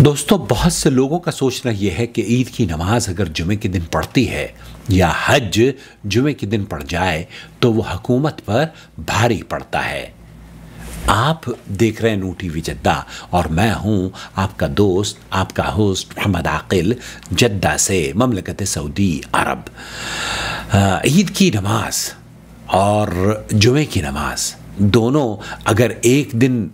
दोस्तों, बहुत से लोगों का सोचना यह है कि ईद की नमाज़ अगर जुमे के दिन पड़ती है या हज जुमे के दिन पड़ जाए तो वो हकूमत पर भारी पड़ता है। आप देख रहे हैं नू टीवी जद्दा, और मैं हूँ आपका दोस्त, आपका होस्ट मोहम्मद आकिल, जद्दा से ममलकत सऊदी अरब। ईद की नमाज़ और जुमे की नमाज़, दोनों अगर एक दिन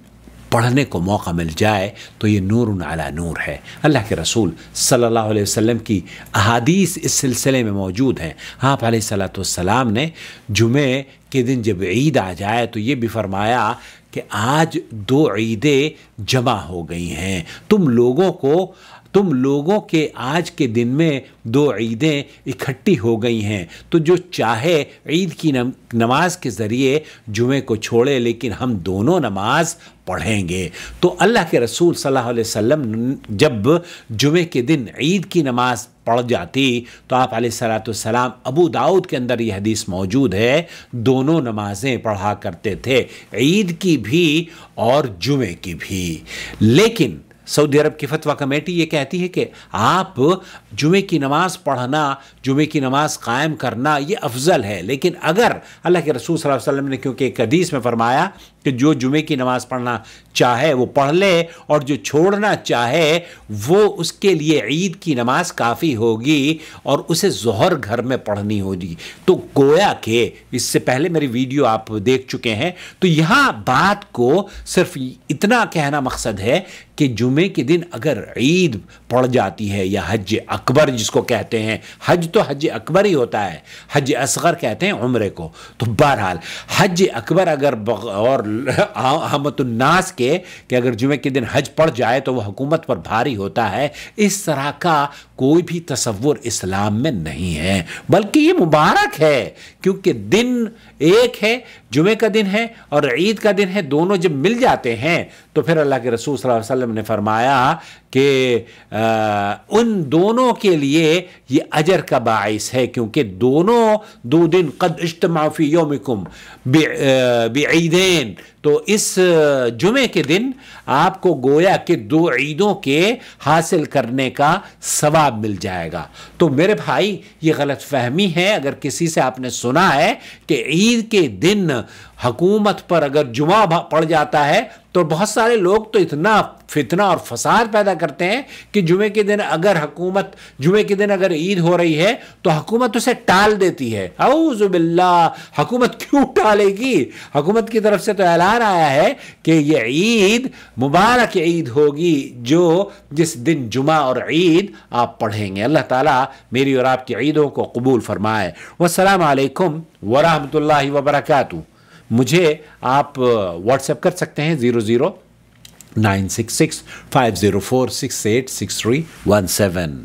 पढ़ने को मौका मिल जाए तो ये नूर अला नूर है। अल्लाह के रसूल सल्लल्लाहु अलैहि वसल्लम की अहादीस इस सिलसिले में मौजूद हैं। आप सलाम ने जुमे के दिन जब ईद आ जाए तो ये भी फरमाया कि आज दो ईदें जमा हो गई हैं। तुम लोगों को, तुम लोगों के आज के दिन में दो ईदें इकट्ठी हो गई हैं। तो जो चाहे ईद की नमाज़ के ज़रिए जुमे को छोड़े, लेकिन हम दोनों नमाज़ पढ़ेंगे। तो अल्लाह के रसूल सल्लल्लाहु अलैहि वसल्लम जब जुमे के दिन ईद की नमाज़ पढ़ जाती तो आप सलाम अबू दाऊद के अंदर यह हदीस मौजूद है, दोनों नमाजें पढ़ा करते थे, ईद की भी और जुमे की भी। लेकिन सऊदी अरब की फतवा कमेटी ये कहती है कि आप जुमे की नमाज़ पढ़ना, जुमे की नमाज़ कायम करना, ये अफजल है। लेकिन अगर अल्लाह के रसूल सल्लल्लाहु अलैहि वसल्लम ने, क्योंकि एक हदीस में फरमाया कि जो जुमे की नमाज़ पढ़ना चाहे, वो पढ़ ले और जो छोड़ना चाहे, वो उसके लिए ईद की नमाज़ काफ़ी होगी और उसे जहर घर में पढ़नी होगी। तो गोया के, इससे पहले मेरी वीडियो आप देख चुके हैं तो यहाँ बात को सिर्फ़ इतना कहना मकसद है कि जुमे के दिन अगर ईद पड़ जाती है या हज अकबर जिसको कहते हैं, हज तो हज अकबर ही होता है, हज असगर कहते हैं उम्र को। तो बहरहाल, हज अकबर अगर और हमतुन्नास के, कि अगर जुमे के दिन हज पड़ जाए तो वह हुकूमत पर भारी होता है, इस तरह का कोई भी तस्वुर इस्लाम में नहीं है। बल्कि ये मुबारक है, क्योंकि दिन एक है जुमे का दिन है और ईद का दिन है, दोनों जब मिल जाते हैं तो फिर अल्लाह के रसूल वसल्लम ने फरमाया कि उन दोनों के लिए ये अजर का बाइस है, क्योंकि दोनों दो दिन कद इज्तमाफ़ी योमिकुम बेईदैन। तो इस जुमे के दिन आपको गोया के दो ईदों के हासिल करने का सवाब मिल जाएगा। तो मेरे भाई, ये गलत फहमी है, अगर किसी से आपने सुना है कि ईद के दिन हकूमत पर अगर जुमा पड़ जाता है तो बहुत सारे लोग तो इतना फितना और फसाद पैदा करते हैं कि जुमे के दिन अगर हुकूमत, जुमे के दिन अगर ईद हो रही है तो हुकूमत उसे टाल देती है। अऊजुबिल्ला हकूमत क्यों टालेगी? हुकूमत की तरफ़ से तो ऐलान आया है कि ये ईद, मुबारक ईद होगी, जो जिस दिन जुमा और ईद आप पढ़ेंगे। अल्लाह ताला मेरी और आपकी ईदों को कबूल फरमाए। वसलम वरहमल वबरकू मुझे आप व्हाट्सएप कर सकते हैं zero zero nine six six five zero four six eight six three one seven